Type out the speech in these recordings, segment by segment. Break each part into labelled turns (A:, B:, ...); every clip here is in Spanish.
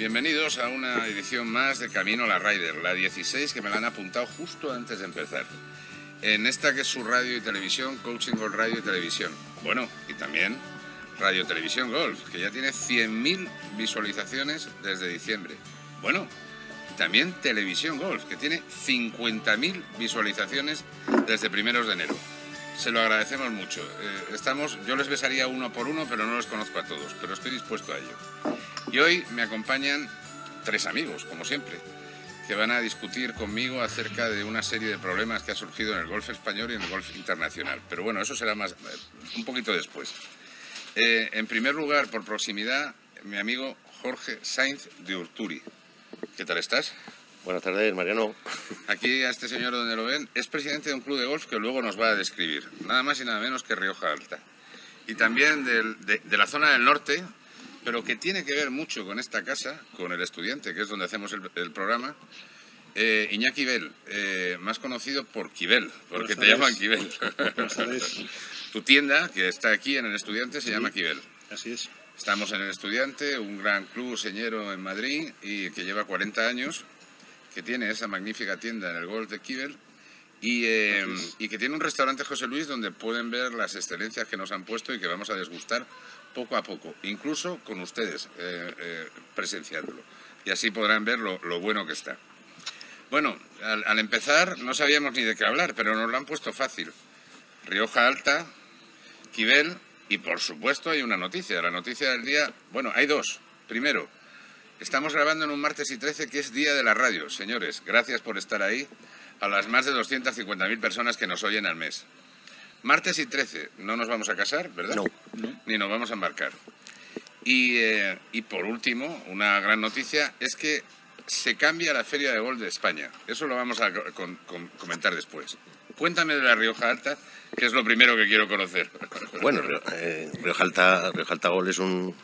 A: Bienvenidos a una edición más de Camino la Rider, la 16 que me la han apuntado justo antes de empezar. En esta que es su radio y televisión, Coaching Golf Radio y Televisión. Bueno, y también Radio Televisión Golf, que ya tiene 100.000 visualizaciones desde diciembre. Bueno, y también Televisión Golf, que tiene 50.000 visualizaciones desde primeros de enero. Se lo agradecemos mucho. Eh, estamos, yo les besaría uno por uno, pero no los conozco a todos, pero estoy dispuesto a ello. Y hoy me acompañan tres amigos, como siempre, que van a discutir conmigo acerca de una serie de problemas que ha surgido en el golf español y en el golf internacional. Pero bueno, eso será más un poquito después. Eh, en primer lugar, por proximidad, mi amigo Jorge Sainz de Urturi. ¿Qué tal estás?
B: Buenas tardes, Mariano.
A: Aquí a este señor donde lo ven, es presidente de un club de golf que luego nos va a describir. Nada más y nada menos que Rioja Alta. Y también de, de la zona del norte, pero que tiene que ver mucho con esta casa, con el estudiante, que es donde hacemos el, programa. Eh, Iñaki Bel, eh, más conocido por Kibel, porque te llaman Kibel. tu tienda, que está aquí en el estudiante, se llama Kibel.
C: Así es.
A: Estamos en el estudiante, un gran club señero en Madrid y que lleva 40 años, que tiene esa magnífica tienda en el Golf de Kibel y, eh, y, que tiene un restaurante José Luis donde pueden ver las excelencias que nos han puesto y que vamos a desgustar poco a poco, incluso con ustedes eh, eh, presenciándolo. Y así podrán ver lo, bueno que está. Bueno, al, empezar no sabíamos ni de qué hablar, pero nos lo han puesto fácil. Rioja Alta, Quibel y por supuesto hay una noticia. La noticia del día, bueno, hay dos. Primero, estamos grabando en un martes y 13 que es Día de la Radio. Señores, gracias por estar ahí a las más de 250.000 personas que nos oyen al mes. Martes y 13 no nos vamos a casar, ¿verdad?
B: No.
A: Ni nos vamos a embarcar. Y, eh, y, por último, una gran noticia es que se cambia la Feria de Gol de España. Eso lo vamos a comentar después. Cuéntame de la Rioja Alta, que es lo primero que quiero conocer.
B: Bueno, eh, Rioja, Alta, Rioja Alta Gol es un,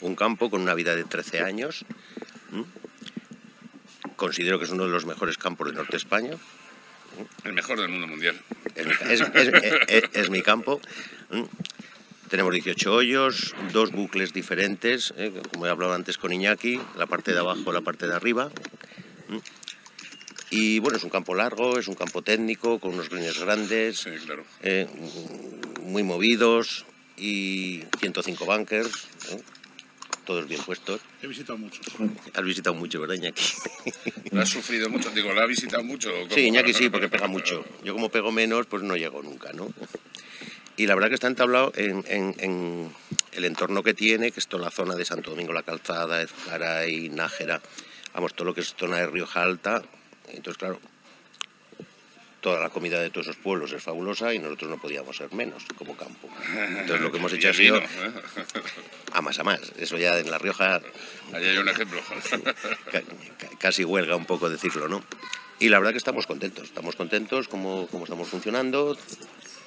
B: un, campo con una vida de 13 años. Considero que es uno de los mejores campos de Norte de España.
A: El mejor del mundo mundial.
B: Es, mi campo. Mm. Tenemos 18 hoyos, dos bucles diferentes, eh, como he hablado antes con Iñaki, la parte de abajo, la parte de arriba. Mm. Y bueno, es un campo largo, es un campo técnico, con unos greens grandes, eh, muy movidos y 105 bunkers. ¿eh? Todos bien puestos.
C: He visitado muchos.
B: Has visitado mucho, ¿verdad, Iñaki?
A: ¿Lo has sufrido mucho? Digo, ¿lo has visitado mucho?
B: Sí, Iñaki sí, porque pega mucho. Yo como pego menos, pues no llego nunca, ¿no? Y la verdad que está entablado en, en, el entorno que tiene, que es toda la zona de Santo Domingo, la Calzada, Ezcara y Nájera, vamos, todo lo que es zona de Rioja Alta. Entonces, claro, toda la comida de todos esos pueblos es fabulosa y nosotros no podíamos ser menos como campo. Entonces lo que hemos hecho ha sido a más a más. Eso ya en La Rioja...
A: Allí hay un ejemplo.
B: casi huelga un poco decirlo, ¿no? Y la verdad que estamos contentos, estamos contentos como, como estamos funcionando.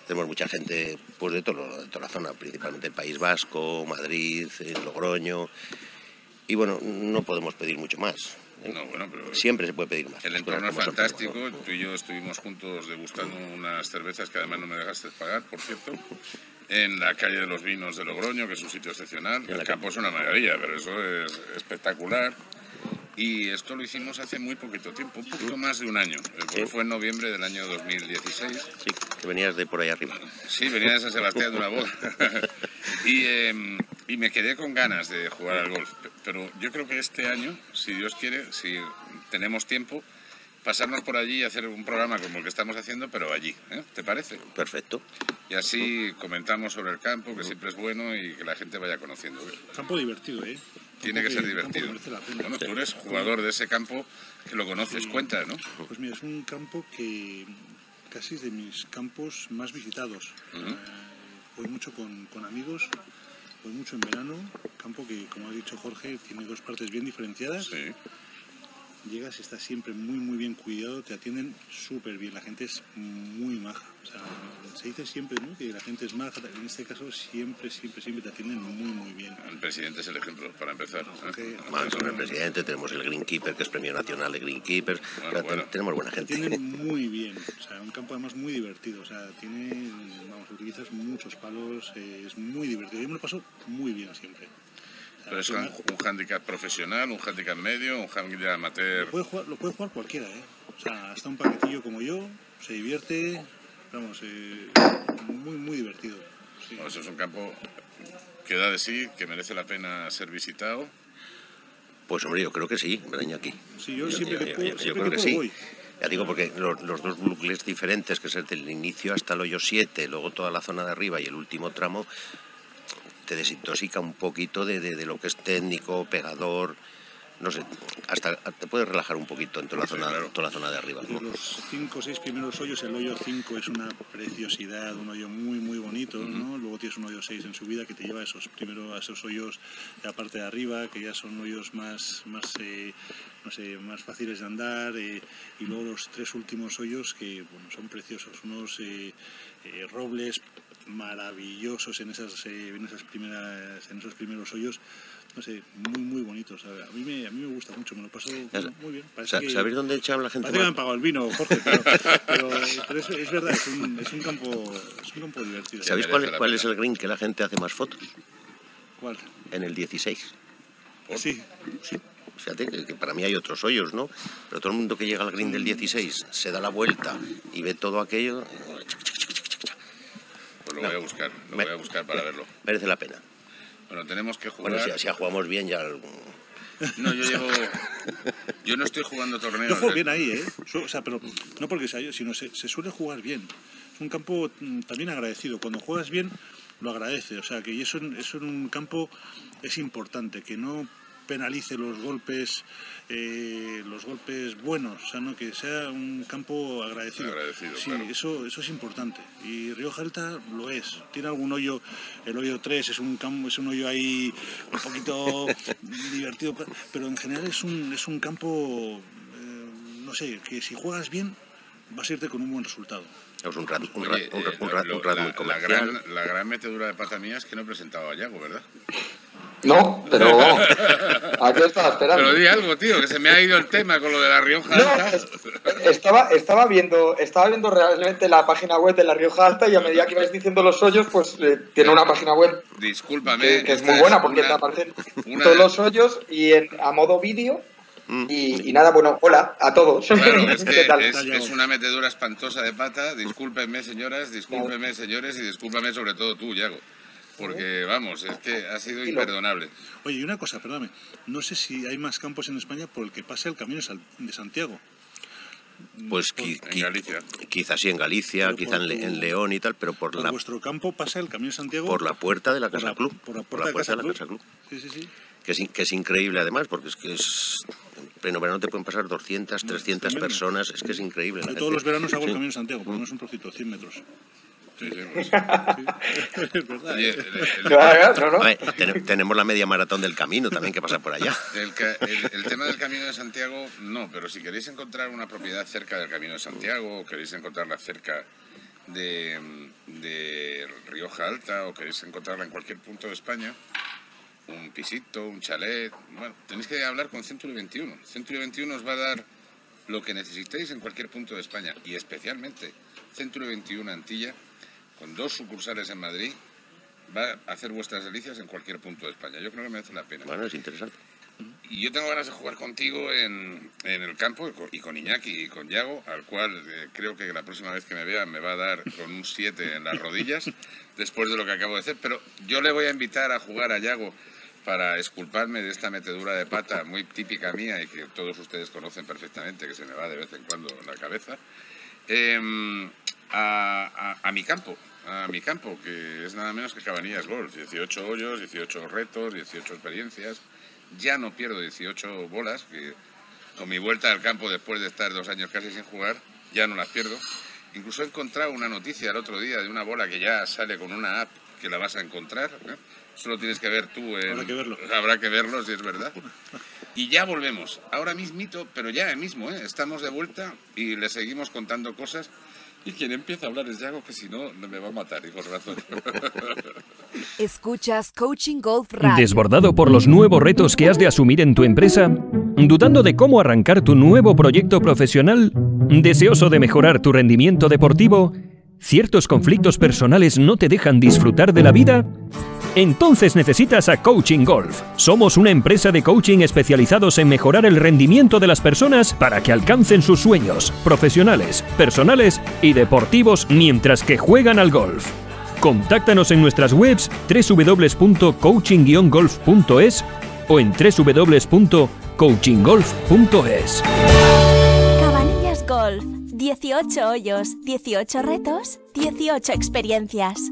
B: Tenemos mucha gente pues, de, todo, de toda la zona, principalmente el País Vasco, Madrid, Logroño. Y bueno, no podemos pedir mucho más. Siempre se puede pedir más.
A: El entorno es fantástico. Tú y yo estuvimos juntos degustando unas cervezas que además no me dejaste pagar, por cierto, en la calle de los Vinos de Logroño, que es un sitio excepcional. El campo es una maravilla, pero eso es espectacular. Y esto lo hicimos hace muy poquito tiempo, un poquito más de un año. Fue en noviembre del año 2016.
B: Sí, que venías de por ahí arriba.
A: Sí, venía de San Sebastián de una boda. y, em, y me quedé con ganas de jugar al golf. Pero yo creo que este año, si Dios quiere, si tenemos tiempo, pasarnos por allí y hacer un programa como el que estamos haciendo, pero allí, ¿eh? ¿te parece?
B: Perfecto.
A: Y así comentamos sobre el campo, que siempre es bueno y que la gente vaya conociendo.
C: Campo divertido, ¿eh?
A: Tiene que, ser divertido. Bueno, tú eres jugador de ese campo que lo conoces, cuenta, ¿no?
C: Pues mira, es un campo que casi es de mis campos más visitados. Uh voy mucho con, con amigos, voy mucho en verano, campo que, como ha dicho Jorge, tiene dos partes bien diferenciadas. Llegas y estás siempre muy muy bien cuidado, te atienden súper bien, la gente es muy maja. O sea, se dice siempre ¿no? que la gente es maja, en este caso siempre, siempre, siempre te atienden muy muy bien.
A: El presidente es el ejemplo para empezar.
B: Más el presidente, tenemos el Greenkeeper, que es premio nacional de Greenkeeper, tenemos buena gente.
C: Te atienden muy bien, o sea, un campo además muy divertido, o sea, tiene, vamos, utilizas muchos palos, eh, es muy divertido. Yo me lo paso muy bien siempre
A: Pero es un, un handicap profesional, un handicap medio, un handicap amateur.
C: Lo puede, jugar, lo puede jugar cualquiera, ¿eh? O sea, hasta un paquetillo como yo, se divierte, vamos, eh, muy, muy divertido. sí.
A: Bueno, eso es un campo que da de sí, que merece la pena ser visitado.
B: Pues hombre, yo creo que sí, ¿verdad, Iñaki?
C: Sí, yo
B: Yo-
C: siempre
B: yo-
C: que puedo,
B: yo
C: siempre
B: creo
C: que
B: que
C: puedo
B: sí.
C: voy.
B: Ya digo, porque los, los dos bucles diferentes, que es el del inicio hasta el hoyo 7, luego toda la zona de arriba y el último tramo, te desintoxica un poquito de, de- de lo que es técnico, pegador, no sé, hasta te puedes relajar un poquito en toda la
A: Sí,
B: zona,
A: claro.
B: toda la zona de arriba.
C: Los cinco o seis primeros hoyos, el hoyo 5 es una preciosidad, un hoyo muy, muy bonito, ¿no? Luego tienes un hoyo 6 en subida que te lleva a esos primeros, a esos hoyos de la parte de arriba, que ya son hoyos más, más eh, no sé, más fáciles de andar, eh, y luego los tres últimos hoyos que, bueno, son preciosos, unos eh, eh, robles maravillosos en esas, eh, en esas primeras, en esos primeros hoyos, no sé, muy, muy bonitos. A, mí me, a mí me gusta mucho, me lo paso muy bien. Parece que-
B: ¿Sabéis dónde echa la gente
C: Parece que me han pagado el vino, Jorge, pero, pero, pero es, es verdad, es un, es un campo es un campo divertido.
B: ¿Sabéis cuál, es el green que la gente hace más fotos?
C: ¿Cuál?
B: En el 16.
C: Sí,
B: Sí. Fíjate que, para mí hay otros hoyos, ¿no? Pero todo el mundo que llega al green del 16 se da la vuelta y ve todo aquello,
A: lo
B: No.
A: voy a buscar, lo
B: Me-
A: voy a buscar para verlo.
B: merece la pena.
A: Bueno, tenemos que jugar.
B: Bueno, si, si jugamos bien ya...
A: No, yo llevo. Yo no estoy jugando torneos.
C: yo juego
A: de-
C: bien ahí, ¿eh? O sea, pero no porque sea yo, sino se, se suele jugar bien. Es un campo mm, también agradecido. Cuando juegas bien, lo agradece. O sea, que eso, eso en un campo es importante, que no penalice los golpes eh, los golpes buenos, o sea, ¿no? que sea un campo agradecido.
A: Agradecido,
C: sí,
A: claro.
C: eso, eso es importante. Y Rioja Alta lo es. Tiene algún hoyo, el hoyo 3 es un campo, es un hoyo ahí un poquito divertido, pero en general es un, es un campo, eh, no sé, que si juegas bien vas a irte con un buen resultado.
B: Es un rat, un
A: Oye,
B: rat, un
A: eh,
B: rat- un rat-
A: lo-
B: un rat
A: la,
B: muy
A: la
B: comercial.
A: gran, la gran metedura de pata mía es que no he presentado a Yago, ¿verdad?
D: No, pero aquí estaba esperando.
A: Pero di algo, tío, que se me ha ido el tema con lo de la Rioja Alta.
D: es- estaba, estaba, viendo, estaba viendo realmente la página web de la Rioja Alta y a medida que ibais diciendo los hoyos, pues eh, tiene una página web
A: Discúlpame.
D: que, que es muy buena porque
A: una-
D: te aparecen
A: una-
D: todos los hoyos y en- a modo vídeo.
B: Mm.
D: Y, y nada, bueno, hola a todos.
A: Claro, es es una metedura espantosa de pata. Discúlpenme, señoras, discúlpenme, señores, y discúlpame sobre todo tú, Yago. Porque, vamos, es que ha sido
D: Tranquilo.
A: imperdonable.
C: Oye, y una cosa, perdóname, no sé si hay más campos en España por el que pasa el Camino de Santiago.
B: Pues qui-
A: En
B: qui-
A: Galicia.
B: quizás sí en Galicia,
C: Pero
B: quizá
C: por
B: en, Le- en León y tal, pero por
C: Por
B: la,
C: vuestro campo pasa el Camino de Santiago.
B: por la puerta de la
C: por
B: Casa
C: la-
B: Club.
C: por la
B: Por
C: puerta
B: la
C: de
B: puerta de la
C: Casa
B: Club.
C: Sí, sí, sí.
B: Que es, in- que es increíble además, porque es que es... En pleno verano te pueden pasar 200, 300
C: tremendo.
B: personas, es que es increíble.
C: Yo todos los veranos hago el. Camino de Santiago, porque no es un trocito, 100 metros.
B: Tenemos la media maratón del camino también que pasa por allá.
A: El, ca- el- el tema del Camino de Santiago, no, pero si queréis encontrar una propiedad cerca del Camino de Santiago, o queréis encontrarla cerca de, de Rioja Alta, o queréis encontrarla en cualquier punto de España, un pisito, un chalet, bueno, tenéis que hablar con Century 21. Century 21 os va a dar lo que necesitéis en cualquier punto de España, y especialmente Century 21 Antilla, con dos sucursales en Madrid, va a hacer vuestras delicias en cualquier punto de España. Yo creo que merece la pena.
B: Bueno, es interesante.
A: Y yo tengo ganas de jugar contigo en, en el campo y con- Iñaki y con Yago, al cual eh, creo que la próxima vez que me vea me va a dar con un 7 en las rodillas, después de lo que acabo de hacer. Pero yo le voy a invitar a jugar a Yago para esculparme de esta metedura de pata muy típica mía y que todos ustedes conocen perfectamente, que se me va de vez en cuando la cabeza, em, a, a- a mi campo. A mi campo, que es nada menos que Cabanillas Golf. 18 hoyos, 18 retos, 18 experiencias ya no pierdo 18 bolas, que con mi vuelta al campo después de estar dos años casi sin jugar, ya no las pierdo. Incluso he encontrado una noticia el otro día de una bola que ya sale con una app que la vas a encontrar. ¿eh? Solo tienes que ver tú. en-
C: Habrá que verlo.
A: Habrá que verlo, si es verdad. Y ya volvemos. Ahora mismito, pero ya mismo, ¿eh? estamos de vuelta y le seguimos contando cosas. Y quien empieza a hablar es Yago, que si no, me va a matar, hijo de razón.
E: Escuchas Coaching Golf Radio.
F: ¿Desbordado por los nuevos retos que has de asumir en tu empresa? ¿Dudando de cómo arrancar tu nuevo proyecto profesional? ¿Deseoso de mejorar tu rendimiento deportivo? ¿Ciertos conflictos personales no te dejan disfrutar de la vida? Entonces necesitas a Coaching Golf. Somos una empresa de coaching especializados en mejorar el rendimiento de las personas para que alcancen sus sueños, profesionales, personales y deportivos mientras que juegan al golf. Contáctanos en nuestras webs www.coaching-golf.es o en www.coachinggolf.es.
E: Cabanillas Golf. 18 hoyos, 18 retos, 18 experiencias.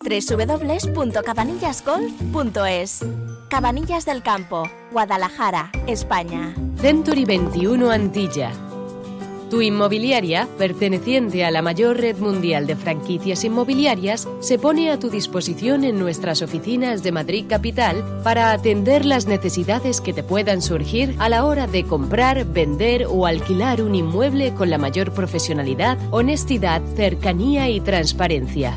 E: www.cabanillasgolf.es Cabanillas del Campo, Guadalajara, España.
G: Century 21 Antilla. Tu inmobiliaria, perteneciente a la mayor red mundial de franquicias inmobiliarias, se pone a tu disposición en nuestras oficinas de Madrid Capital para atender las necesidades que te puedan surgir a la hora de comprar, vender o alquilar un inmueble con la mayor profesionalidad, honestidad, cercanía y transparencia.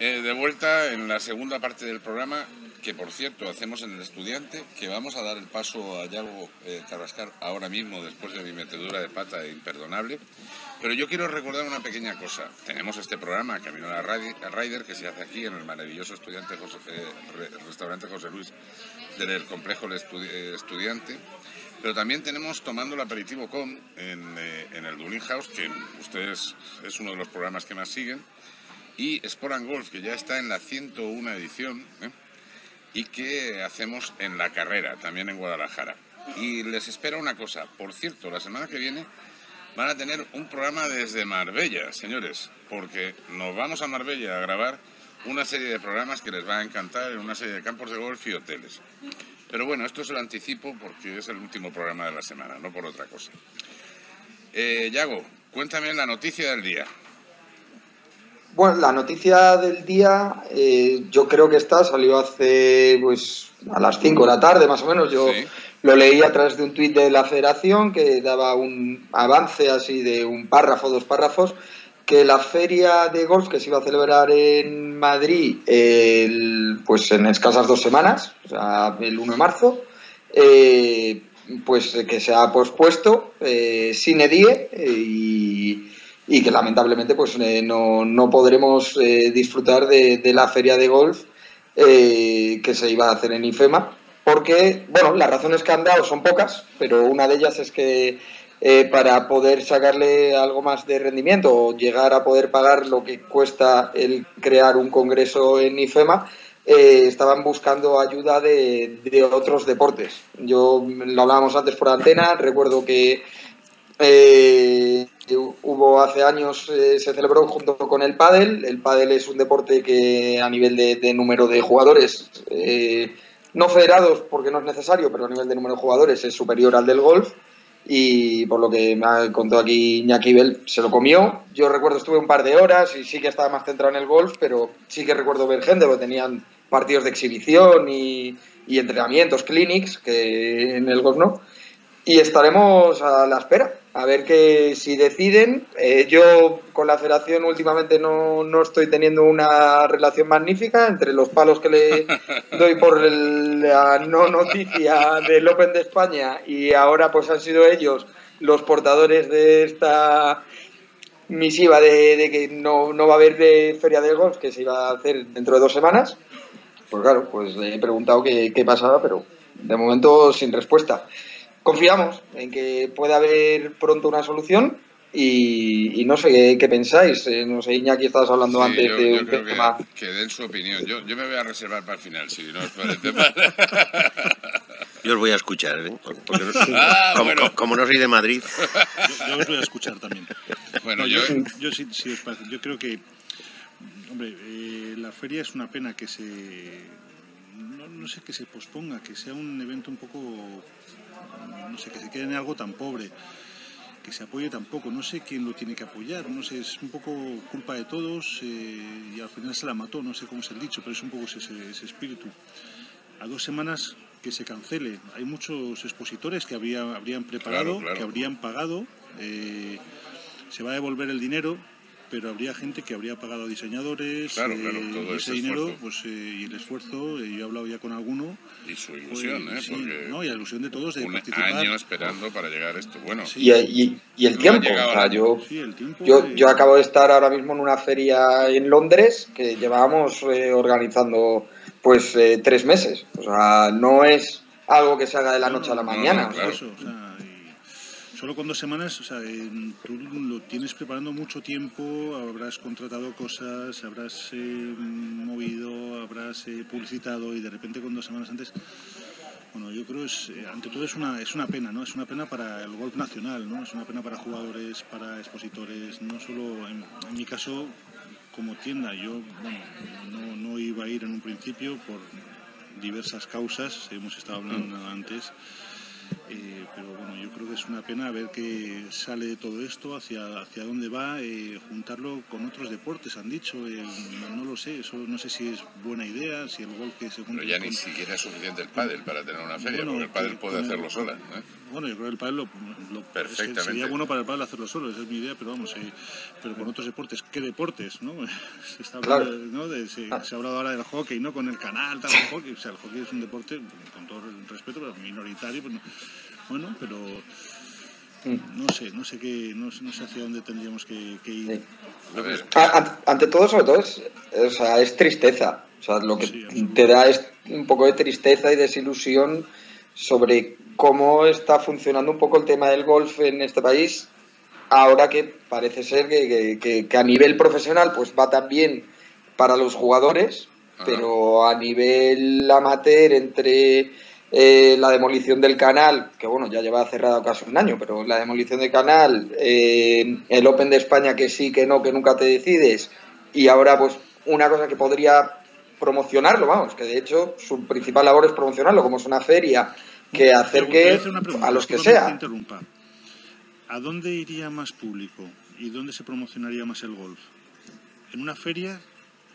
A: Eh, de vuelta en la segunda parte del programa, que por cierto hacemos en el estudiante, que vamos a dar el paso a Yago eh, Carrascar ahora mismo, después de mi metedura de pata imperdonable. Pero yo quiero recordar una pequeña cosa. Tenemos este programa, Camino a la Rider, que se hace aquí en el maravilloso estudiante eh, re- restaurante José Luis del complejo eh, Estudiante. Pero también tenemos Tomando el Aperitivo con en, en el Dublin House, que ustedes es uno de los programas que más siguen y Sport and Golf, que ya está en la 101 edición, ¿eh? y que hacemos en la carrera, también en Guadalajara. Y les espera una cosa, por cierto, la semana que viene van a tener un programa desde Marbella, señores, porque nos vamos a Marbella a grabar una serie de programas que les va a encantar en una serie de campos de golf y hoteles. Pero bueno, esto se lo anticipo porque es el último programa de la semana, no por otra cosa. Eh, Yago, cuéntame la noticia del día.
D: Bueno, la noticia del día, eh, yo creo que esta salió hace pues a las 5 de la tarde más o menos. Yo
A: Sí.
D: lo leí a través de un tuit de la federación que daba un avance así de un párrafo, dos párrafos, que la feria de golf que se iba a celebrar en Madrid el- pues en escasas dos semanas, o sea, el 1 de marzo, eh, pues que se ha pospuesto eh, sin edie eh, y, y que lamentablemente pues eh, no, no podremos eh, disfrutar de, la feria de golf eh, que se iba a hacer en IFEMA porque, bueno, las razones que han dado son pocas, pero una de ellas es que para poder sacarle algo más de rendimiento o llegar a poder pagar lo que cuesta el crear un congreso en IFEMA, estaban buscando ayuda de, de otros deportes. Yo lo hablábamos antes por antena, recuerdo que hubo hace años, eh, se celebró junto con el pádel. El pádel es un deporte que a nivel de, número de jugadores, eh, no federados porque no es necesario, pero a nivel de número de jugadores es superior al del golf. Y por lo que me ha contado aquí Iñaki Bell, se lo comió. Yo recuerdo, estuve un par de horas y sí que estaba más centrado en el golf, pero sí que recuerdo ver gente, porque tenían partidos de exhibición y, y entrenamientos, clinics, que en el golf no. Y estaremos a la espera, a ver que si deciden. Eh, yo con la federación últimamente no, no estoy teniendo una relación magnífica entre los palos que le doy por el- la no noticia del Open de España y ahora pues han sido ellos los portadores de esta misiva de, de que no, no va a haber de Feria del Golf que se iba a hacer dentro de dos semanas. Pues claro, pues le he preguntado qué, qué pasaba, pero de momento sin respuesta. Confiamos en que pueda haber pronto una solución y, y no sé qué, qué pensáis. Eh, no sé, Iñaki, estabas hablando
A: Sí,
D: antes
A: yo,
D: de
A: yo
D: un
A: creo
D: tema.
A: que, que den su opinión. Yo, yo me voy a reservar para el final, si no os parece mal.
B: Yo os voy a escuchar, ¿eh? Porque no-
A: Ah,
B: como,
A: bueno.
B: como- como no soy de Madrid.
C: Yo, yo os voy a escuchar también.
A: Bueno,
C: No,
A: yo...
C: yo, sí, sí os parece. Yo creo que, hombre, eh, la feria es una pena que se, no, no sé, que se posponga, que sea un evento un poco, no sé, que se quede en algo tan pobre, que se apoye tampoco. No sé quién lo tiene que apoyar, no sé, es un poco culpa de todos eh, y al final se la mató, no sé cómo es el dicho, pero es un poco ese, ese espíritu. A dos semanas que se cancele. Hay muchos expositores que habría, habrían preparado,
A: Claro, claro.
C: que habrían pagado. eh, se va a devolver el dinero, pero habría gente que habría pagado a diseñadores.
A: Claro, claro,
C: eh,
A: todo
C: y
A: ese
C: ese dinero,
A: esfuerzo.
C: pues, eh, y el esfuerzo, eh, yo he hablado ya con alguno.
A: Y su ilusión,
C: pues,
A: ¿eh?
C: sí,
A: Porque
C: no, y la ilusión de todos de
A: un
C: participar.
A: año esperando para llegar a esto. Bueno,
C: Sí.
D: Y, y- y el
A: No
D: tiempo. o sea, yo,
C: Sí, el tiempo.
D: yo,
C: eh,
D: yo acabo de estar ahora mismo en una feria en Londres que llevábamos eh, organizando pues eh, tres meses. O sea, no es algo que se haga de la
C: No,
D: noche a la
A: no, no,
D: mañana.
A: claro.
C: O sea, solo con dos semanas, o sea, tú lo tienes preparando mucho tiempo, habrás contratado cosas, habrás eh, movido, habrás eh, publicitado y de repente con dos semanas antes, bueno, yo creo es eh, ante todo es una es una pena, ¿no? Es una pena para el golf nacional, ¿no? Es una pena para jugadores, para expositores, no solo en, en mi caso como tienda, yo bueno, no, no iba a ir en un principio por diversas causas, hemos estado hablando antes, eh, pero bueno, yo creo que es una pena ver que sale de todo esto, hacia, hacia dónde va, eh, juntarlo con otros deportes, han dicho, eh, no, no lo sé, eso no sé si es buena idea, si el golf que se
A: pero
C: junte
A: ya
C: con-
A: ni siquiera es suficiente el pádel para tener una feria,
C: Bueno,
A: porque el pádel puede
C: el-
A: hacerlo sola. ¿eh?
C: Bueno, yo creo que el pádel lo, lo-
A: Perfectamente.
C: sería bueno para el pádel hacerlo solo, esa es mi idea, pero vamos, eh, pero con otros deportes, ¿qué deportes, no? Se está hablando,
D: Claro.
C: de- ¿no? de- se,
D: Ah.
C: se ha hablado ahora del hockey, ¿no? Con el canal, tal, el hockey, o sea, el hockey es un deporte, con todo el respeto, pero minoritario, pues no- bueno, pero
D: Mm.
C: no sé, no sé qué, no, sé- no sé hacia dónde tendríamos que, que ir.
D: Sí.
A: A ver,
D: A- an- ante todo, sobre todo, es, o sea, es tristeza. O sea, lo que
C: Sí,
D: te da es un poco de tristeza y desilusión sobre cómo está funcionando un poco el tema del golf en este país, ahora que parece ser que, que- que- a nivel profesional pues va tan bien para los jugadores,
A: Ajá.
D: pero a nivel amateur entre eh, la demolición del canal, que bueno, ya lleva cerrado casi un año, pero la demolición del canal, eh, el Open de España que sí, que no, que nunca te decides, y ahora pues una cosa que podría promocionarlo, vamos, que de hecho su principal labor es promocionarlo, como es una feria que acerque
C: pregunta,
D: a los que sea.
C: interrumpa. ¿A dónde iría más público y dónde se promocionaría más el golf? ¿En una feria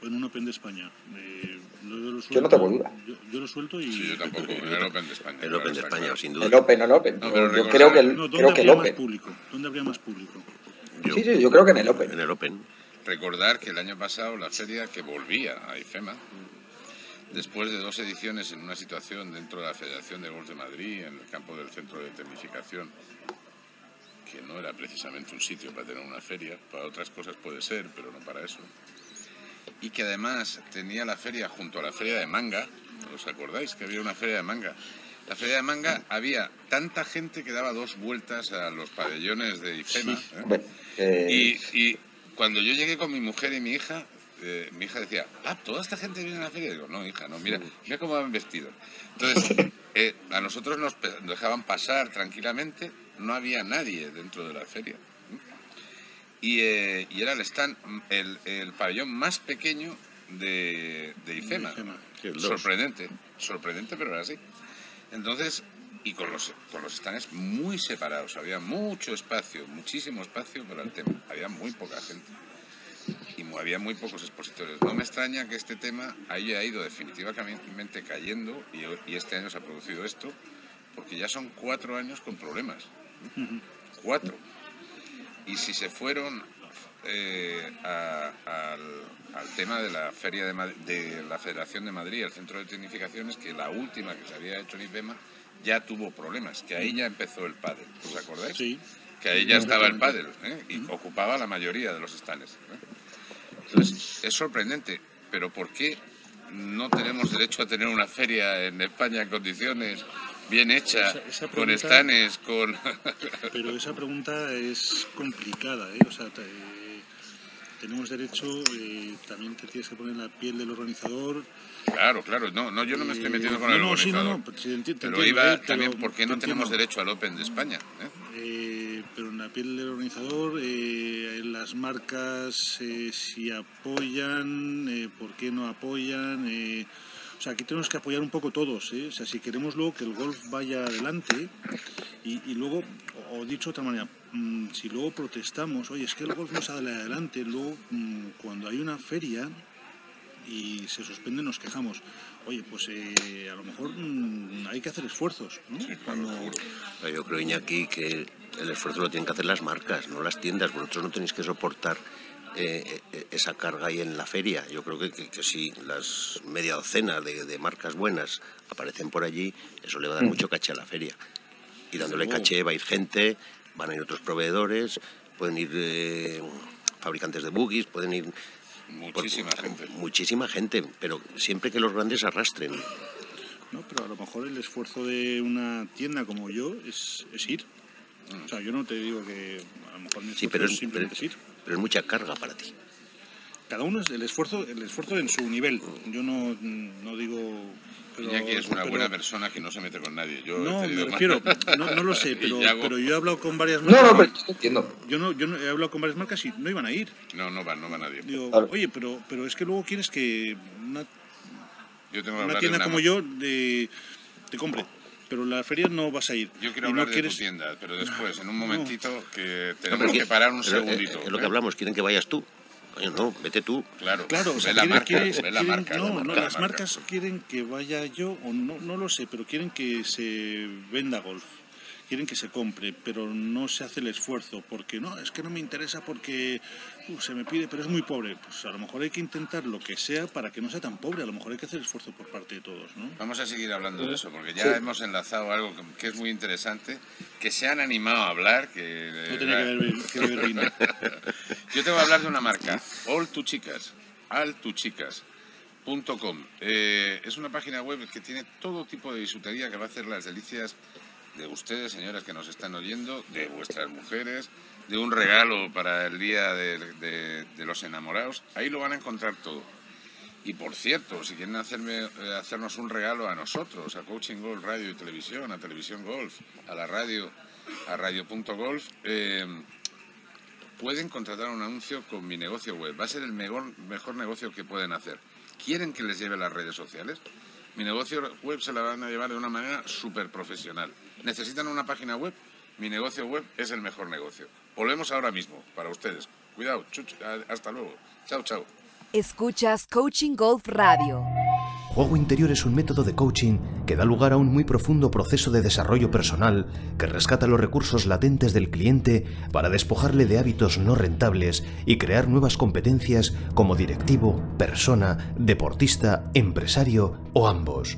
C: o en un Open de España? Eh, yo, lo
D: Yo no tengo duda.
C: Yo, yo lo suelto y...
A: sí, yo tampoco, en el Open de España.
B: El Open de España, sin
D: El
B: duda.
D: Open, el Open.
A: No,
D: Yo-
A: pero
D: yo
A: recordar-
D: creo que el,
C: ¿dónde
D: creo que el
C: más
D: Open.
C: público? ¿Dónde habría más público?
B: Yo,
D: Sí, sí, yo creo que en el Open.
B: en el Open.
A: Recordar que el año pasado la feria que volvía a IFEMA, después de dos ediciones en una situación dentro de la Federación de Golf de Madrid, en el campo del centro de tecnificación, que no era precisamente un sitio para tener una feria, para otras cosas puede ser, pero no para eso. Y que además tenía la feria junto a la feria de manga, ¿os acordáis que había una feria de manga? La feria de manga había tanta gente que daba dos vueltas a los pabellones de IFEMA. ¿eh?
D: Eh,
A: Y, y cuando yo llegué con mi mujer y mi hija, eh, mi hija decía, ah, toda esta gente viene a la feria. digo, no, hija, no, mira, mira cómo van vestidos. Entonces, eh, a nosotros nos dejaban pasar tranquilamente, no había nadie dentro de la feria. Y, eh, y era el stand, el, el pabellón más pequeño de, de IFEMA. Sorprendente, sorprendente, pero era así. Entonces, y con los, con los stands muy separados, había mucho espacio, muchísimo espacio para el tema, había muy poca gente y mu- había muy pocos expositores. No me extraña que este tema haya ido definitivamente cayendo y, este año se ha producido esto, porque ya son cuatro años con problemas. Cuatro. Y si se fueron eh, a- al, al tema de la feria de, de la Federación de Madrid, el centro de tecnificaciones, que la última que se había hecho en IFEMA ya tuvo problemas, que ahí ya empezó el pádel, ¿os acordáis?
C: Sí.
A: Que ahí ya estaba el pádel ¿eh? y ocupaba la mayoría de los stands. ¿eh? Entonces, es sorprendente, pero ¿por qué no tenemos derecho a tener una feria en España en condiciones bien hecha,
C: Esa- esa
A: con stands, con...
C: Pero esa pregunta es complicada, ¿eh? O sea, te- tenemos derecho, eh, también te tienes que poner en la piel del organizador.
A: Claro, claro, no, no yo no me estoy
C: Eh,
A: metiendo con el
C: no, sí, no,
A: organizador.
C: no, pues sí, enti- te
A: pero
C: entiendo,
A: iba
C: eh,
A: también,
C: pero
A: ¿por qué
C: te
A: no tenemos
C: entiendo.
A: derecho al Open de España? eh?
C: Eh, pero en la piel del organizador, eh, las marcas eh, si apoyan, eh, por qué no apoyan. eh, o sea, aquí tenemos que apoyar un poco todos. ¿eh? O sea, si queremos luego que el golf vaya adelante y, y luego, o, o dicho de otra manera, mm, si luego protestamos, oye, es que el golf no sale adelante, luego mm, cuando hay una feria y se suspende nos quejamos. Oye, pues eh, a lo mejor mm, hay que hacer esfuerzos. ¿no? Cuando-
B: Yo creo, Iñaki, que el esfuerzo lo tienen que hacer las marcas, no las tiendas. Vosotros no tenéis que soportar eh, eh, esa carga ahí en la feria. Yo creo que, que- que si las media docena de, de marcas buenas aparecen por allí, eso le va a dar mucho caché a la feria. Y dándole caché va a ir gente, van a ir otros proveedores, pueden ir eh, fabricantes de buggies, pueden ir...
A: Muchísima gente.
B: Muchísima gente, pero siempre que los grandes arrastren.
C: No, pero a lo mejor el esfuerzo de una tienda como yo es, es ir. O sea, yo no te digo que a lo mejor mi
B: Sí, pero
C: es
B: pero,
C: simplemente es ir.
B: pero es mucha carga para ti.
C: Cada uno es el esfuerzo, el esfuerzo en su nivel. Yo no, no digo. Pero,
A: Iñaki es una
C: pero-
A: buena persona que no se mete con nadie. Yo
C: No, me refiero, no, no lo sé, pero, pero yo he hablado con varias
D: No,
C: marcas.
D: no, pero yo entiendo.
C: Yo no, yo no he hablado con varias marcas y no iban a ir.
A: No, no va, no va nadie.
C: Digo,
D: Claro.
C: oye, pero, pero es que luego quieres que una,
A: Yo tengo que
C: una
A: hablar de
C: tienda
A: una-
C: como yo de, te compre. Pero la feria no vas a ir.
A: Yo quiero
C: Y no
A: hablar de
C: quieres-
A: tu tienda, pero después, en un momentito, que
B: No,
A: tenemos
B: pero
A: que parar un
B: pero, eh,
A: segundito.
B: Es lo
A: ¿eh?
B: que hablamos, quieren que vayas tú. Coño, no, vete tú.
A: Claro,
C: Claro, o
A: ve
C: sea,
A: la
C: quieren-
A: marca,
C: quieren-
A: ve la
C: quieren-
A: marca.
C: no,
A: ve
C: no,
A: la
C: las
A: marca.
C: marcas quieren que vaya yo, o no, no lo sé, pero quieren que se venda golf, quieren que se compre, pero no se hace el esfuerzo, porque no, es que no me interesa porque uh, se me pide, pero es muy pobre. Pues a lo mejor hay que intentar lo que sea para que no sea tan pobre, a lo mejor hay que hacer esfuerzo por parte de todos, ¿no?
A: Vamos a seguir hablando de eso, porque ya
D: Sí.
A: hemos enlazado algo que, que es muy interesante, que se han animado a hablar, que...
C: No tenía que beber, que vino.
A: Yo te voy a hablar de una marca, All Tu Chicas, altuchicas.com. Eh, es una página web que tiene todo tipo de bisutería que va a hacer las delicias de ustedes, señoras que nos están oyendo, de vuestras mujeres, de un regalo para el día de, los enamorados. Ahí lo van a encontrar todo. Y por cierto, si quieren eh, hacernos un regalo a nosotros, a Coaching Golf Radio y Televisión, a Televisión Golf, a la radio, a radio.golf, eh, pueden contratar un anuncio con mi negocio web. Va a ser el mejor, mejor negocio que pueden hacer. ¿Quieren que les lleve las redes sociales? Mi negocio web se la van a llevar de una manera súper profesional. ¿Necesitan una página web? Mi negocio web es el mejor negocio. Volvemos ahora mismo para ustedes. Cuidado, chuch, a- hasta luego. Chao, chao.
H: Escuchas Coaching Golf Radio.
I: Juego interior es un método de coaching que da lugar a un muy profundo proceso de desarrollo personal que rescata los recursos latentes del cliente para despojarle de hábitos no rentables y crear nuevas competencias como directivo, persona, deportista, empresario o ambos.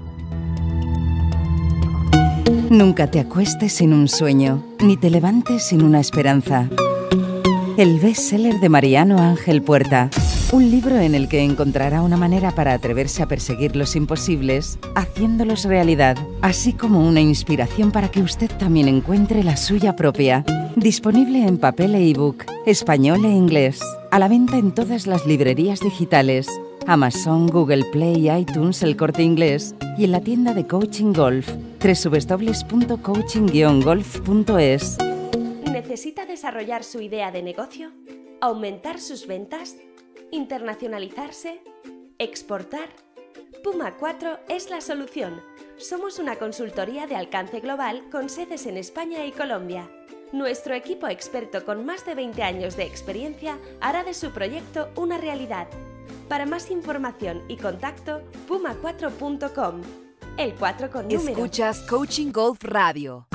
J: Nunca te acuestes sin un sueño, ni te levantes sin una esperanza. El bestseller de Mariano Ángel Puerta. Un libro en el que encontrará una manera para atreverse a perseguir los imposibles, haciéndolos realidad, así como una inspiración para que usted también encuentre la suya propia. Disponible en papel e ebook, español e inglés. A la venta en todas las librerías digitales. Amazon, Google Play, iTunes, El Corte Inglés y en la tienda de Coaching Golf www.coaching-golf.es.
E: ¿Necesita desarrollar su idea de negocio? ¿Aumentar sus ventas? ¿Internacionalizarse? ¿Exportar? Puma 4 es la solución. Somos una consultoría de alcance global con sedes en España y Colombia. Nuestro equipo experto con más de 20 años de experiencia hará de su proyecto una realidad. Para más información y contacto, puma4.com. El 4 con número.
H: Escuchas Coaching Golf Radio.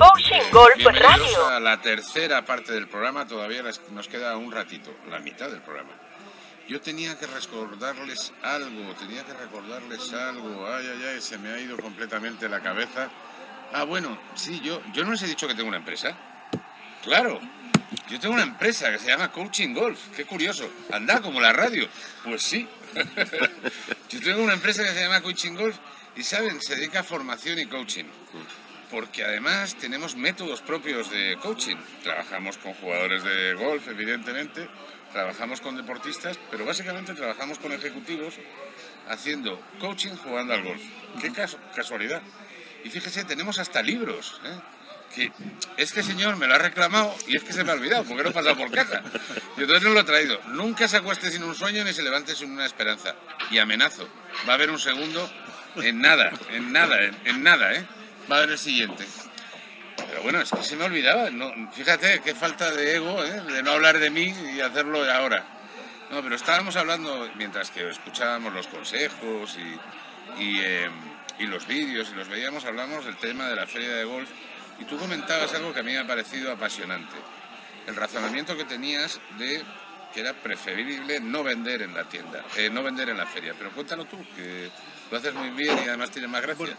A: Bienvenidos a la tercera parte del programa. Todavía nos queda un ratito, la mitad del programa. yo tenía que recordarles algo, tenía que recordarles algo. Ay, ay, ay, se me ha ido completamente la cabeza. Ah, bueno, sí, yo, yo no les he dicho que tengo una empresa. Claro, yo tengo una empresa que se llama Coaching Golf. Qué curioso. Anda, como la radio. Pues sí. yo tengo una empresa que se llama Coaching Golf y, ¿saben? Se dedica a formación y coaching. Porque además tenemos métodos propios de coaching. Trabajamos con jugadores de golf, evidentemente. Trabajamos con deportistas, pero básicamente trabajamos con ejecutivos haciendo coaching jugando al golf. Qué casualidad. Y fíjese, tenemos hasta libros. ¿eh? Que este señor me lo ha reclamado y es que se me ha olvidado porque no he pasado por caja. Y entonces no lo he traído. Nunca se acueste sin un sueño ni se levante sin una esperanza. Y amenazo. Va a haber un segundo en nada, en nada, en, nada, ¿eh? Va a haber el siguiente. Pero bueno, es que se me olvidaba. No, fíjate qué falta de ego, ¿eh? de no hablar de mí y hacerlo ahora. No, pero estábamos hablando, mientras que escuchábamos los consejos y, y, eh, y los vídeos y los veíamos, hablamos del tema de la feria de golf y tú comentabas algo que a mí me ha parecido apasionante. El razonamiento que tenías de que era preferible no vender en la tienda, eh, no vender en la feria. Pero cuéntalo tú, que lo haces muy bien y además tiene más gracia. ¿eh?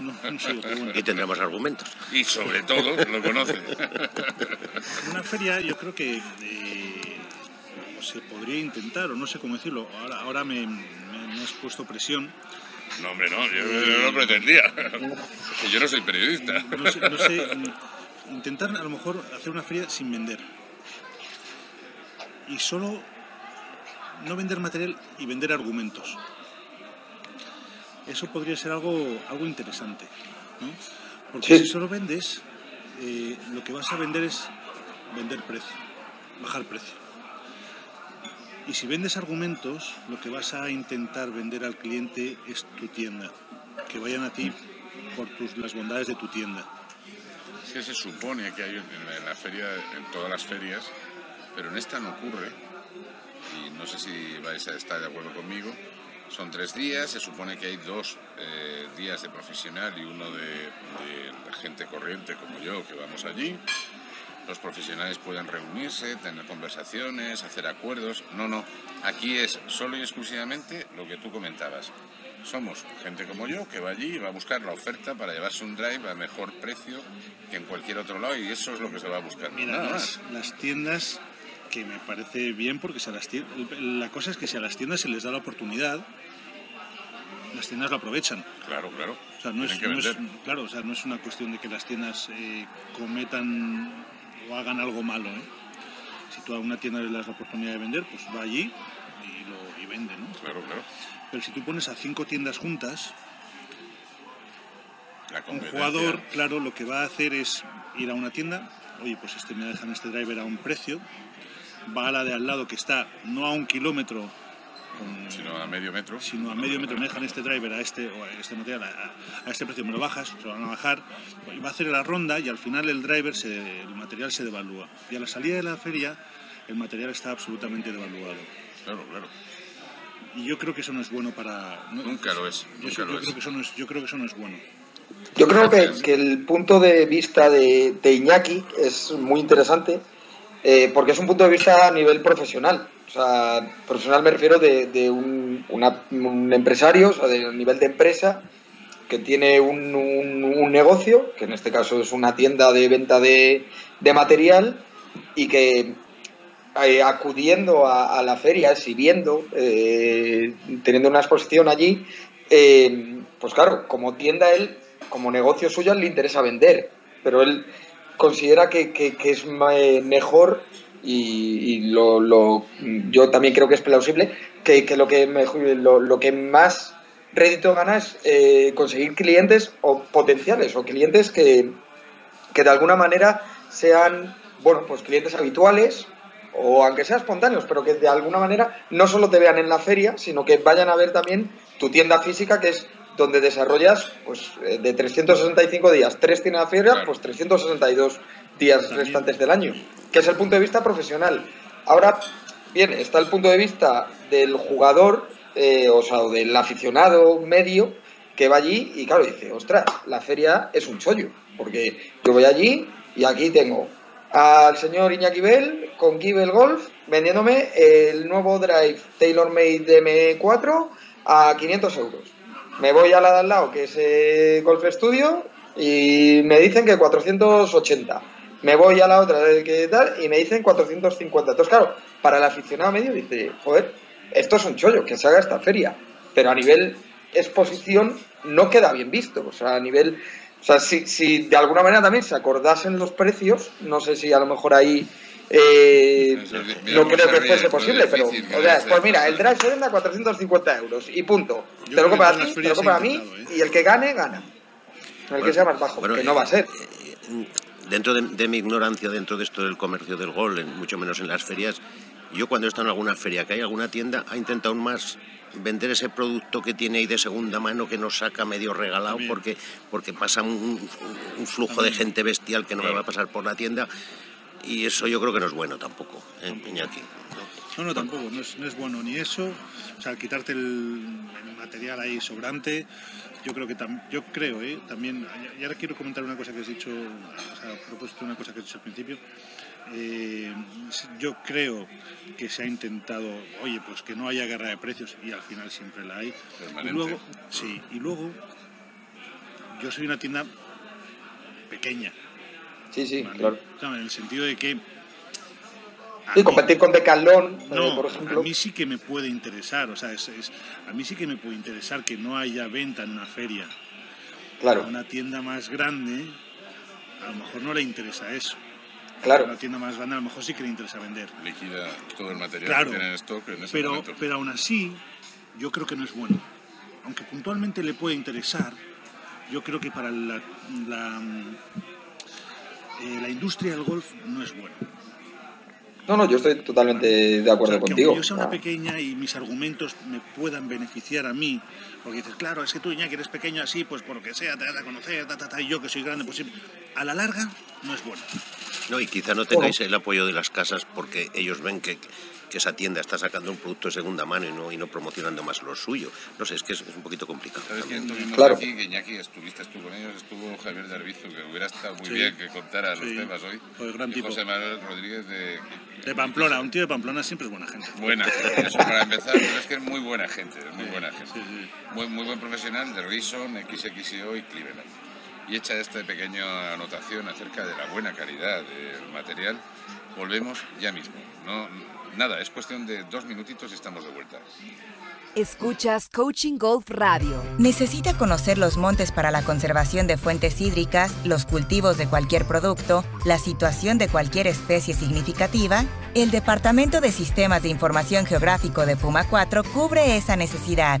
B: y tendremos argumentos.
A: Y sobre todo, lo conoce.
C: En una feria yo creo que eh, se podría intentar, o no sé cómo decirlo, ahora, ahora me, me has puesto presión,
A: no, hombre, no, yo, no lo pretendía. Que yo no soy periodista.
C: No sé, no sé, intentar a lo mejor hacer una feria sin vender. Y solo no vender material y vender argumentos. Eso podría ser algo, algo interesante. ¿no? Porque si solo vendes, eh, lo que vas a vender es vender precio, bajar precio. Y si vendes argumentos, lo que vas a intentar vender al cliente es tu tienda. Que vayan a ti por tus, las bondades de tu tienda.
A: Es que se supone que hay en la feria, en todas las ferias, pero en esta no ocurre. Y no sé si vais a estar de acuerdo conmigo. Son tres días, se supone que hay dos eh, días de profesional y uno de, de gente corriente como yo que vamos allí los profesionales pueden reunirse, tener conversaciones, hacer acuerdos. No, no, aquí es solo y exclusivamente lo que tú comentabas. Somos gente como yo que va allí y va a buscar la oferta para llevarse un drive a mejor precio que en cualquier otro lado y eso es lo que se va a buscar.
C: Mira, las, las, tiendas, que me parece bien porque se las la cosa es que si a las tiendas se les da la oportunidad, las tiendas lo aprovechan.
A: Claro, claro.
C: O sea, no es, claro, o sea, no es una cuestión de que las tiendas eh, cometan o hagan algo malo. ¿eh? Si tú a una tienda le das la oportunidad de vender, pues va allí y, lo, y vende. ¿no?
A: Claro, claro.
C: Pero si tú pones a cinco tiendas juntas, un jugador, claro, lo que va a hacer es ir a una tienda, oye, pues este me dejan este driver a un precio, va a la de al lado que está no a un kilómetro
A: sino a medio metro.
C: Sino a medio metro me dejan este driver a este, o a este material a, este precio, me lo bajas, se lo van a bajar, y va a hacer la ronda y al final el driver, se, el material se devalúa. Y a la salida de la feria el material está absolutamente devaluado.
A: Claro, claro.
C: Y yo creo que eso no es bueno para...
A: nunca lo es.
C: yo,
A: Creo
C: que eso no es, yo creo que eso no es bueno.
D: Yo creo que, que el punto de vista de, de Iñaki es muy interesante eh, porque es un punto de vista a nivel profesional. O sea, profesional me refiero de, un, empresario, o sea, de nivel de empresa que tiene un, negocio, que en este caso es una tienda de venta de, material, y que eh, acudiendo a, la feria, exhibiendo, eh, teniendo una exposición allí, eh, pues claro, como tienda él, como negocio suyo, le interesa vender, pero él considera que, que es mejor y, lo, yo también creo que es plausible que, lo, que lo, que más rédito gana es eh, conseguir clientes o potenciales o clientes que, que, de alguna manera sean, bueno, pues clientes habituales o aunque sean espontáneos, pero que de alguna manera no solo te vean en la feria, sino que vayan a ver también tu tienda física, que es donde desarrollas pues eh, de 365 días, tres tiene la feria, pues 362 días restantes del año que es el punto de vista profesional. Ahora, bien, está el punto de vista del jugador, eh, o sea, del aficionado medio, que va allí y, claro, dice, ostras, la feria es un chollo, porque yo voy allí y aquí tengo al señor Iñaki Bell con Gibel Golf vendiéndome el nuevo Drive TaylorMade M4 a 500 euros. Me voy a la de al lado, que es eh, Golf Studio, y me dicen que 480. Me voy a la otra y me dicen 450. Entonces, claro, para el aficionado medio dice, joder, esto es un chollo, que se haga esta feria. Pero a nivel exposición no queda bien visto. O sea, a nivel. O sea, si, si de alguna manera también se acordasen los precios, no sé si a lo mejor ahí. Eh, no creo que fuese posible, pero. O sea, pues mira, el drive se vende a 450 euros y punto.
C: Yo
D: te lo
C: creo que
D: compra a ti, te lo compra a mí
C: intentado,
D: y el que gane, gana. El que sea más bajo,
B: Bueno,
D: que no va a ser.
B: dentro de, de mi ignorancia dentro de esto del comercio del gol, en- mucho menos en las ferias, yo cuando he estado en alguna feria, que hay alguna tienda, ha intentado más vender ese producto que tiene ahí de segunda mano que nos saca medio regalado
C: También.
B: porque, porque pasa un, un flujo de gente bestial que no me va a pasar por la tienda y eso yo creo que no es bueno tampoco, ¿eh, Iñaki?
C: No, no, tampoco, no es, no es bueno ni eso. O sea, quitarte el, el material ahí sobrante, yo creo que tam- yo creo, ¿eh? también, y ahora quiero comentar una cosa que has dicho, o sea, a propósito de una cosa que has dicho al principio. Eh, yo creo que se ha intentado, oye, pues que no haya guerra de precios y al final siempre la hay. Y
A: Permanente.
C: luego, sí, y luego yo soy una tienda pequeña,
D: Sí, sí,
C: ¿vale?
D: claro.
C: O sea, en el sentido de que
D: Sí,
C: mí-
D: competir con Decathlon, eh,
C: no,
D: por ejemplo.
C: a mí sí que me puede interesar, o sea, es, es- a mí sí que me puede interesar que no haya venta en una feria.
D: Claro.
C: A una tienda más grande, a lo mejor no le interesa eso.
D: Claro.
C: A una tienda más grande a lo mejor sí que le interesa vender.
A: Liquida todo el material
C: Claro.
A: que tiene en stock en ese
C: Pero,
A: momento.
C: pero aún así, yo creo que no es bueno. Aunque puntualmente le puede interesar, yo creo que para la, la, eh, la industria del golf no es bueno.
D: No, no, yo estoy totalmente de acuerdo
C: O sea, que
D: contigo.
C: aunque yo sea una
D: Ah.
C: pequeña y mis argumentos me puedan beneficiar a mí, porque dices, claro, es que tú, Iñaki, eres pequeño así, pues por lo que sea, te das a conocer, ta, ta, ta, y yo que soy grande, pues. A la larga, no es bueno.
B: No, y quizá no tengáis el apoyo de las casas porque ellos ven que, que esa tienda está sacando un producto de segunda mano y no, y no promocionando más lo suyo. No sé, es que es, es un poquito complicado.
A: ¿Sabes tuvimos
D: Claro.
A: aquí? Que Iñaki, estuviste tú con ellos, estuvo Javier de Arbizu, que hubiera estado muy
C: Sí.
A: bien que contara los
C: Sí.
A: temas hoy.
C: Joder, gran
A: y
C: tipo.
A: José Manuel Rodríguez de...
C: De Pamplona, un tío de Pamplona siempre es buena gente.
A: Buena gente, eso para empezar, pero es que es muy buena gente, es muy buena gente.
C: Sí, sí.
A: Muy, muy buen profesional de Rison, XXIO y Cleveland. Y hecha esta pequeña anotación acerca de la buena calidad del material, volvemos ya mismo. No, nada, es cuestión de dos minutitos y estamos de vuelta.
H: Escuchas Coaching Golf Radio.
K: ¿Necesita conocer los montes para la conservación de fuentes hídricas, los cultivos de cualquier producto, la situación de cualquier especie significativa? El Departamento de Sistemas de Información Geográfico de Puma 4 cubre esa necesidad.